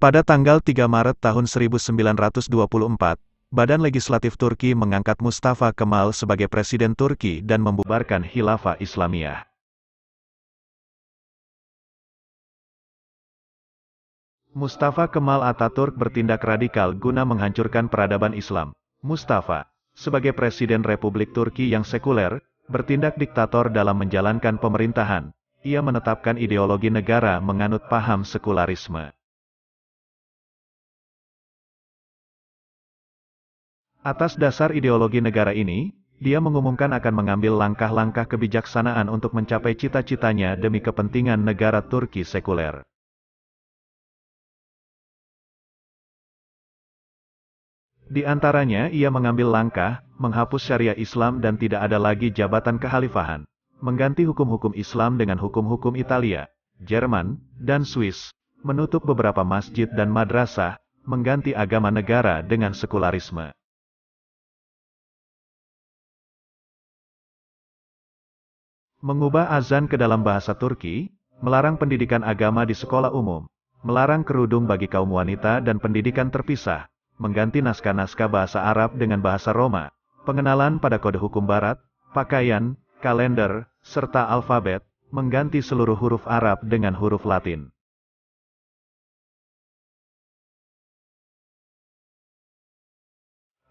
Pada tanggal 3 Maret tahun 1924, Badan Legislatif Turki mengangkat Mustafa Kemal sebagai Presiden Turki dan membubarkan Khilafah Islamiyah. Mustafa Kemal Ataturk bertindak radikal guna menghancurkan peradaban Islam. Mustafa, sebagai Presiden Republik Turki yang sekuler, bertindak diktator dalam menjalankan pemerintahan. Ia menetapkan ideologi negara menganut paham sekularisme. Atas dasar ideologi negara ini, dia mengumumkan akan mengambil langkah-langkah kebijaksanaan untuk mencapai cita-citanya demi kepentingan negara Turki sekuler. Di antaranya ia mengambil langkah, menghapus syariah Islam dan tidak ada lagi jabatan kekhalifahan, mengganti hukum-hukum Islam dengan hukum-hukum Italia, Jerman, dan Swiss, menutup beberapa masjid dan madrasah, mengganti agama negara dengan sekularisme. Mengubah azan ke dalam bahasa Turki, melarang pendidikan agama di sekolah umum, melarang kerudung bagi kaum wanita dan pendidikan terpisah, mengganti naskah-naskah bahasa Arab dengan bahasa Roma, pengenalan pada kode hukum barat, pakaian, kalender, serta alfabet, mengganti seluruh huruf Arab dengan huruf Latin.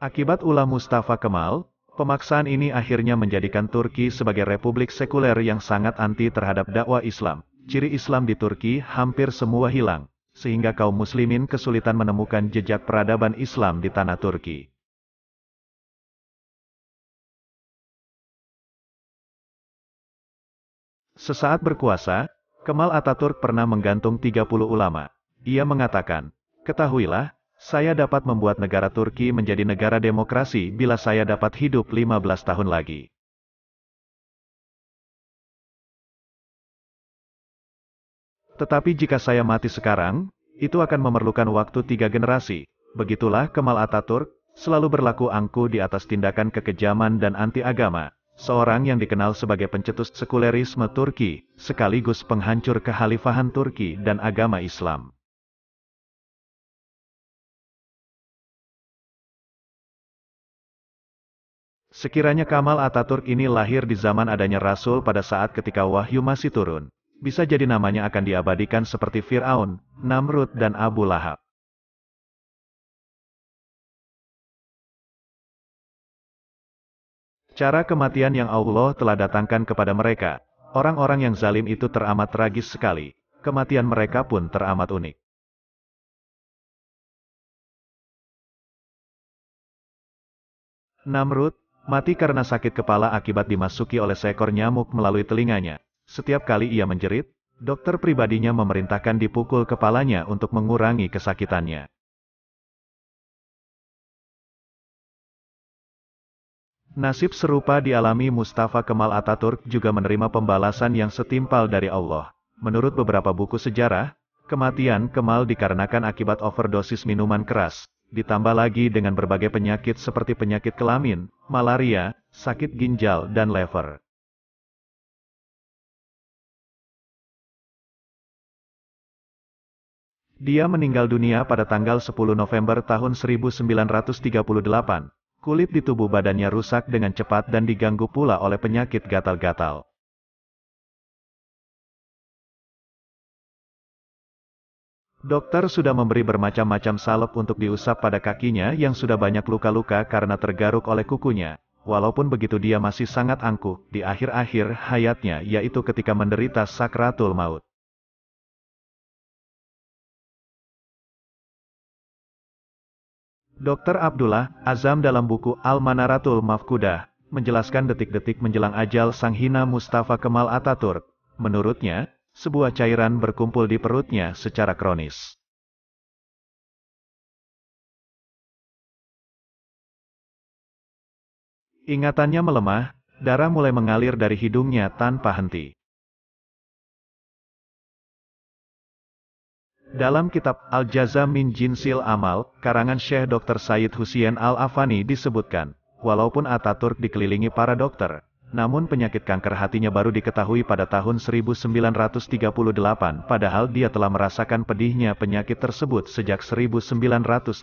Akibat ulah Mustafa Kemal, pemaksaan ini akhirnya menjadikan Turki sebagai republik sekuler yang sangat anti terhadap dakwah Islam. Ciri Islam di Turki hampir semua hilang sehingga kaum muslimin kesulitan menemukan jejak peradaban Islam di tanah Turki. Sesaat berkuasa, Kemal Ataturk pernah menggantung 30 ulama. Ia mengatakan, Ketahuilah, saya dapat membuat negara Turki menjadi negara demokrasi bila saya dapat hidup 15 tahun lagi. Tetapi jika saya mati sekarang, itu akan memerlukan waktu tiga generasi. Begitulah Kemal Ataturk, selalu berlaku angkuh di atas tindakan kekejaman dan anti-agama. Seorang yang dikenal sebagai pencetus sekulerisme Turki, sekaligus penghancur kehalifahan Turki dan agama Islam. Sekiranya Kamal Ataturk ini lahir di zaman adanya Rasul pada saat ketika wahyu masih turun, bisa jadi namanya akan diabadikan seperti Fir'aun, Namrud dan Abu Lahab. Cara kematian yang Allah telah datangkan kepada mereka, orang-orang yang zalim itu teramat tragis sekali, kematian mereka pun teramat unik. Namrud, mati karena sakit kepala akibat dimasuki oleh seekor nyamuk melalui telinganya. Setiap kali ia menjerit, dokter pribadinya memerintahkan dipukul kepalanya untuk mengurangi kesakitannya. Nasib serupa dialami Mustafa Kemal Ataturk juga menerima pembalasan yang setimpal dari Allah. Menurut beberapa buku sejarah, kematian Kemal dikarenakan akibat overdosis minuman keras, ditambah lagi dengan berbagai penyakit seperti penyakit kelamin, malaria, sakit ginjal, dan lever. Dia meninggal dunia pada tanggal 10 November tahun 1938. Kulit di tubuh badannya rusak dengan cepat dan diganggu pula oleh penyakit gatal-gatal. Dokter sudah memberi bermacam-macam salep untuk diusap pada kakinya yang sudah banyak luka-luka karena tergaruk oleh kukunya. Walaupun begitu dia masih sangat angkuh di akhir-akhir hayatnya yaitu ketika menderita sakratul maut. Dr. Abdullah Azam dalam buku Al-Manaratul Mafkudah menjelaskan detik-detik menjelang ajal sang hina Mustafa Kemal Ataturk. Menurutnya, sebuah cairan berkumpul di perutnya secara kronis. Ingatannya melemah, darah mulai mengalir dari hidungnya tanpa henti. Dalam kitab Al-Jaza min Jinsil Amal, karangan Syekh Dr. Said Hussein Al-Afani disebutkan, walaupun Ataturk dikelilingi para dokter, namun penyakit kanker hatinya baru diketahui pada tahun 1938 padahal dia telah merasakan pedihnya penyakit tersebut sejak 1936.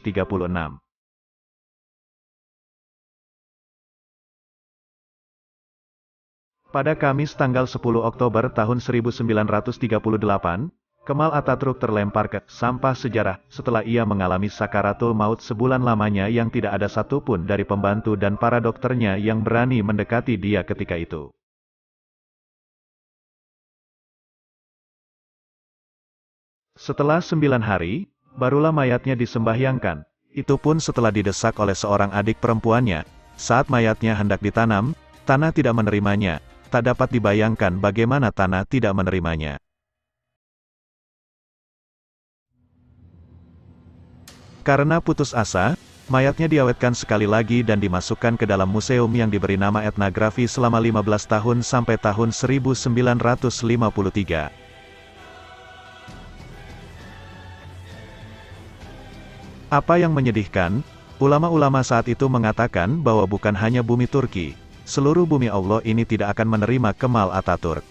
Pada Kamis tanggal 10 Oktober tahun 1938, Kemal Ataturk terlempar ke sampah sejarah setelah ia mengalami sakaratul maut sebulan lamanya yang tidak ada satupun dari pembantu dan para dokternya yang berani mendekati dia ketika itu. Setelah sembilan hari, barulah mayatnya disembahyangkan. Itu pun setelah didesak oleh seorang adik perempuannya. Saat mayatnya hendak ditanam, tanah tidak menerimanya. Tak dapat dibayangkan bagaimana tanah tidak menerimanya. Karena putus asa, mayatnya diawetkan sekali lagi dan dimasukkan ke dalam museum yang diberi nama etnografi selama 15 tahun sampai tahun 1953. Apa yang menyedihkan, ulama-ulama saat itu mengatakan bahwa bukan hanya bumi Turki, seluruh bumi Allah ini tidak akan menerima Kemal Ataturk.